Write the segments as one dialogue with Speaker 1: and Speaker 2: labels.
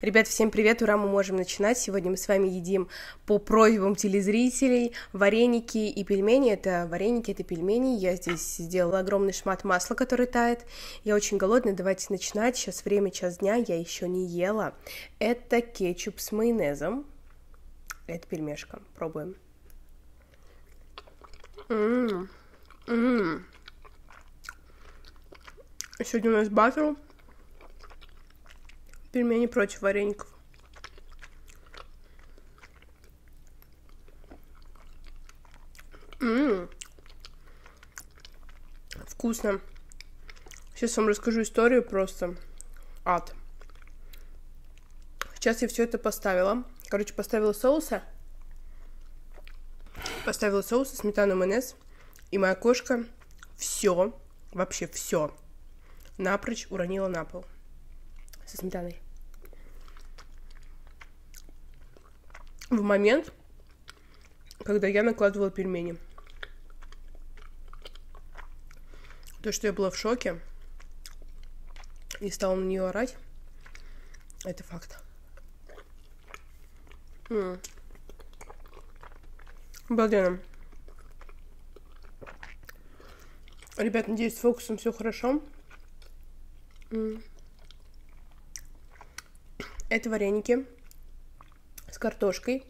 Speaker 1: Ребят, всем привет, ура, мы можем начинать. Сегодня мы с вами едим по просьбам телезрителей вареники и пельмени. Это вареники, это пельмени. Я здесь сделала огромный шмат масла, который тает. Я очень голодная, давайте начинать. Сейчас время, час дня, я еще не ела. Это кетчуп с майонезом. Это пельмешка. Пробуем. М-м-м. М-м. Сегодня у нас батл Пельмени против вареников. Ммм. Вкусно. Сейчас вам расскажу историю просто. Ад. Сейчас я все это поставила. Короче, поставила соуса. Поставила соус, сметану, майонез. И моя кошка все, вообще все, напрочь уронила на пол со сметаной. В момент, когда я накладывала пельмени. То, что я была в шоке и стала на нее орать, это факт. М-м. Обалденно. Ребят, надеюсь, с фокусом все хорошо. М-м. Это вареники с картошкой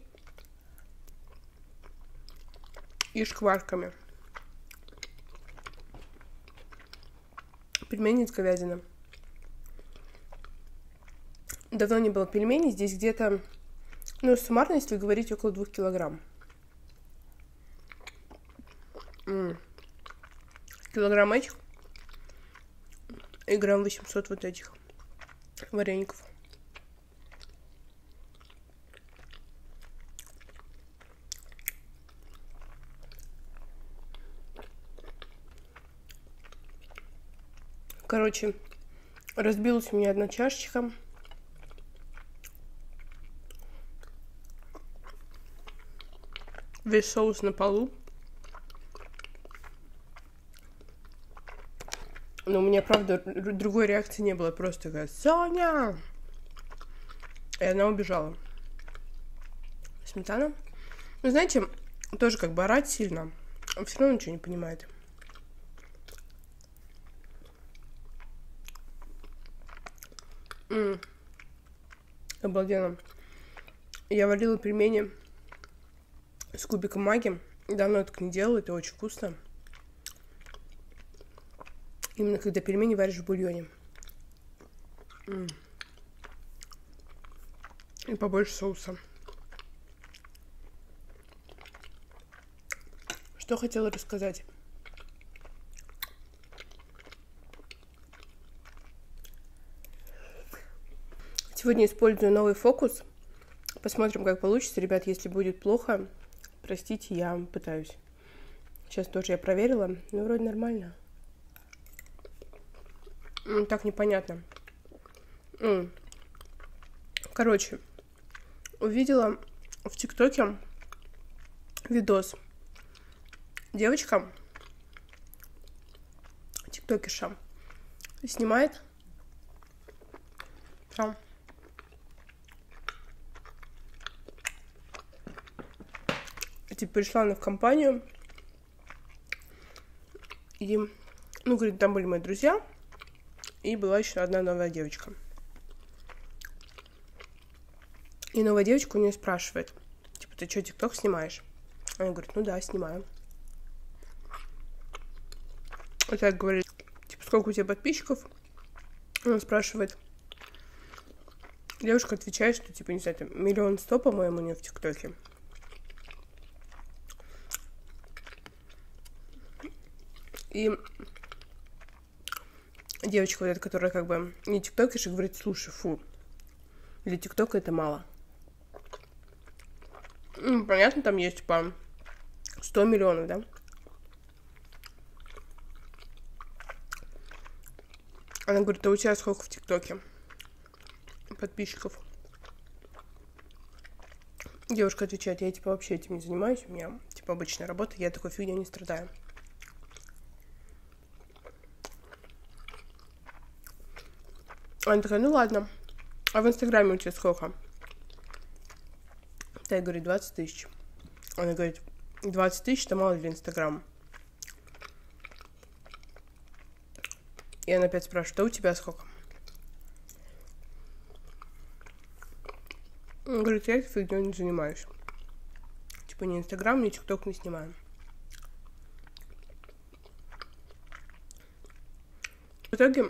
Speaker 1: и шкварками. Пельмени с говядиной. Давно не было пельменей. Здесь где-то, ну, суммарно, если говорить, около двух килограмм. М -м. Килограмм этих и грамм 800 вот этих вареников. Короче, разбилась у меня одна чашечка. Весь соус на полу. Но у меня, правда, другой реакции не было. Просто такая, Соня! И она убежала. Сметана. Ну, знаете, тоже как бы орать сильно. Все равно ничего не понимает. М-м. Обалденно. Я варила пельмени с кубиком маги. Давно так не делала, это очень вкусно. Именно когда пельмени варишь в бульоне. М-м. И побольше соуса. Что хотела рассказать? Сегодня использую новый фокус. Посмотрим, как получится. Ребят, если будет плохо, простите, я пытаюсь. Сейчас тоже я проверила. Ну, вроде нормально. Так непонятно. Короче, увидела в ТикТоке видос. Девочка, тиктокерша, снимает там типа, пришла она в компанию, и, ну, говорит, там были мои друзья, и была еще одна новая девочка. И новая девочка у нее спрашивает, типа, ты что, тикток снимаешь? Она говорит, ну да, снимаю. Вот так говорит, типа, сколько у тебя подписчиков? Она спрашивает. Девушка отвечает, что, типа, не знаю, там, миллион сто, по-моему, у нее в ТикТоке. И девочка вот эта, которая как бы не тиктокерша, говорит, слушай, фу, для тиктока это мало. Ну, понятно, там есть, типа, 100 миллионов, да? Она говорит, а у тебя сколько в ТикТоке подписчиков? Девушка отвечает, я типа вообще этим не занимаюсь, у меня типа обычная работа, я такой фигней не страдаю. Она такая, ну ладно. А в Инстаграме у тебя сколько? Я говорю, 20 тысяч. Она говорит, 20 тысяч, это мало для Инстаграма. И она опять спрашивает, а у тебя сколько? Он говорит, я этой фигней не занимаюсь. Типа ни Инстаграм, ни ТикТок не снимаю. В итоге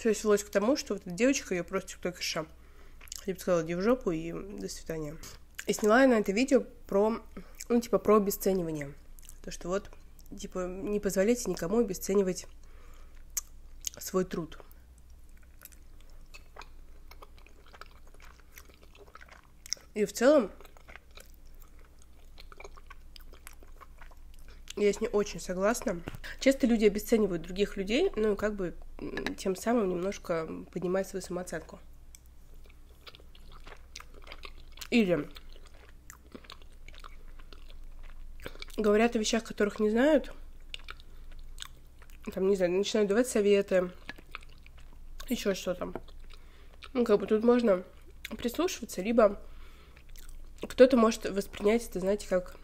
Speaker 1: все свелось к тому, что вот эта девочка, ее просто тиктокерша, я бы сказала, иди в жопу и до свидания. И сняла я на это видео про, ну, типа, про обесценивание. То, что вот, типа, не позволяйте никому обесценивать свой труд. И в целом, я с ней очень согласна. Часто люди обесценивают других людей, ну, как бы тем самым немножко поднимать свою самооценку. Или говорят о вещах, которых не знают, там, не знаю, начинают давать советы, еще что-то. Ну, как бы тут можно прислушиваться, либо кто-то может воспринять это, знаете, как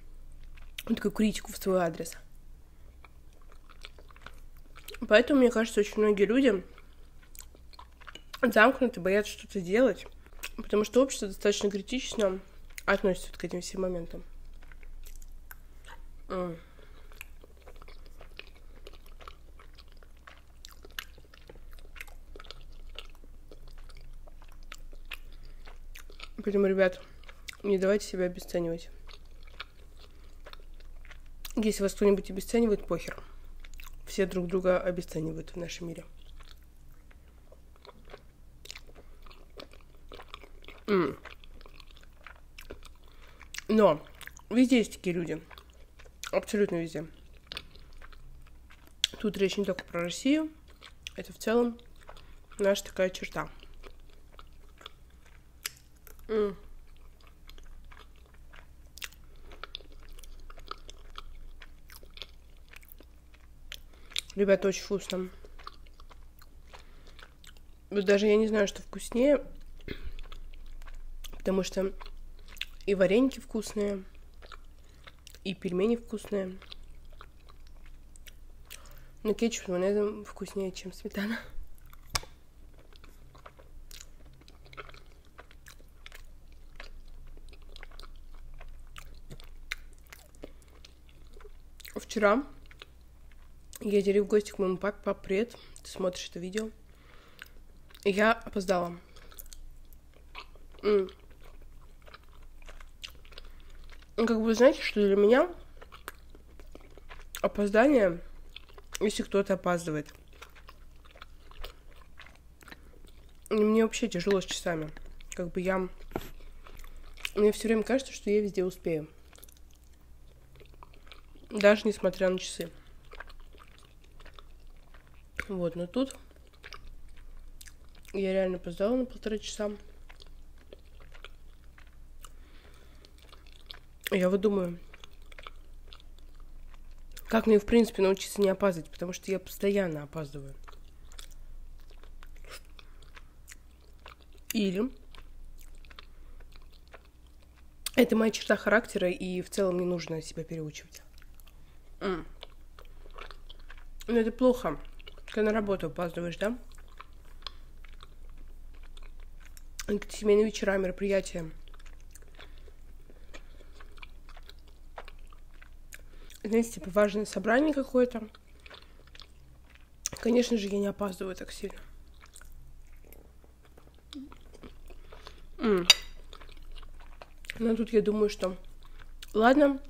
Speaker 1: такую критику в свой адрес. Поэтому, мне кажется, очень многие люди замкнуты, боятся что-то делать, потому что общество достаточно критично относится к этим всем моментам. Поэтому, ребят, не давайте себя обесценивать. Если вас кто-нибудь обесценивает, похер. Все друг друга обесценивают в нашем мире. Но везде есть такие люди. Абсолютно везде. Тут речь не только про Россию. Это в целом наша такая черта. Mm. Ребята, очень вкусно. Даже я не знаю, что вкуснее, потому что и вареники вкусные, и пельмени вкусные. Но кетчуп с майонезом вкуснее, чем сметана. Вчера Ездили в гости к моему папе. Пап, привет. Ты смотришь это видео. Я опоздала. М. Ну, как бы, знаете, что для меня опоздание, если кто-то опаздывает. Мне вообще тяжело с часами. Как бы я... Мне все время кажется, что я везде успею. Даже несмотря на часы. Вот, но тут я реально опоздала на полтора часа. Я вот думаю, как мне, в принципе, научиться не опаздывать, потому что я постоянно опаздываю. Или это моя черта характера, и в целом не нужно себя переучивать. Но это плохо. Ты на работу опаздываешь, да? Какие-то семейные вечера, мероприятия. Знаете, типа важное собрание какое-то. Конечно же, я не опаздываю так сильно. М. Но тут я думаю, что... Ладно,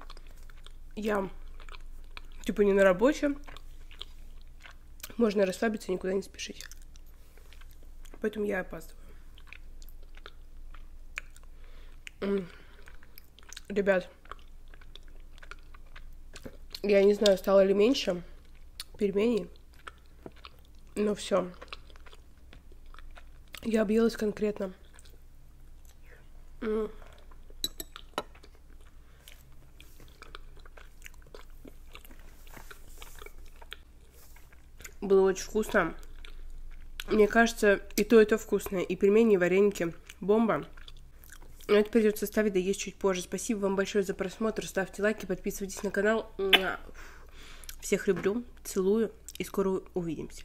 Speaker 1: я типа не на работе, можно расслабиться никуда не спешить. Поэтому я опаздываю. Ребят, я не знаю, стало ли меньше пельменей, но все. Я объелась конкретно. Было очень вкусно. Мне кажется, и то, и то вкусное. И пельмени, и вареники. Бомба. Но это придется ставить да есть чуть позже. Спасибо вам большое за просмотр. Ставьте лайки, подписывайтесь на канал. Всех люблю, целую и скоро увидимся.